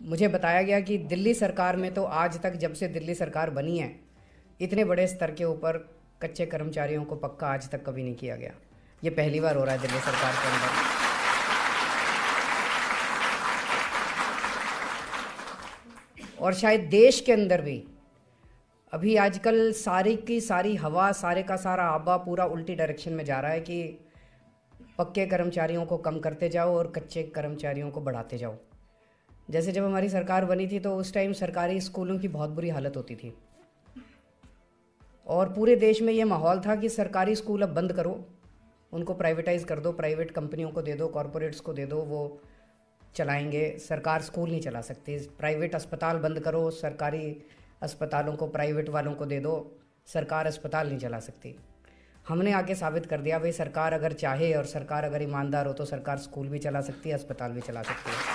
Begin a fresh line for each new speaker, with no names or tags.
मुझे बताया गया कि दिल्ली सरकार में तो आज तक जब से दिल्ली सरकार बनी है, इतने बड़े स्तर के ऊपर कच्चे कर्मचारियों को पक्का आज तक कभी नहीं किया गया। ये पहली बार हो रहा है दिल्ली सरकार के अंदर। और शायद देश के अंदर भी, अभी आजकल सारी की सारी हवा, सारे का सारा आबा पूरा उल्टी डायरेक्शन में जा रहा है कि पक्के कर्मचारियों को कम करते जाओ और कच्चे कर्मचारियों को बढ़ाते जाओ। जैसे जब हमारी सरकार बनी थी तो उस टाइम सरकारी स्कूलों की बहुत बुरी हालत होती थी। और पूरे देश में ये माहौल था कि सरकारी स्कूल अब बंद करो, उनको प्राइवेटाइज कर दो प्राइवेट कंपनियों को दे दो कॉरपोरेट्स को दे दो, वो चलाएँगे। सरकार स्कूल नहीं चला सकती। प्राइवेट अस्पताल बंद करो, सरकारी अस्पतालों को प्राइवेट वालों को दे दो, सरकार अस्पताल नहीं चला सकती। हमने आके साबित कर दिया, भाई सरकार अगर चाहे और सरकार अगर ईमानदार हो तो सरकार स्कूल भी चला सकती है अस्पताल भी चला सकती है।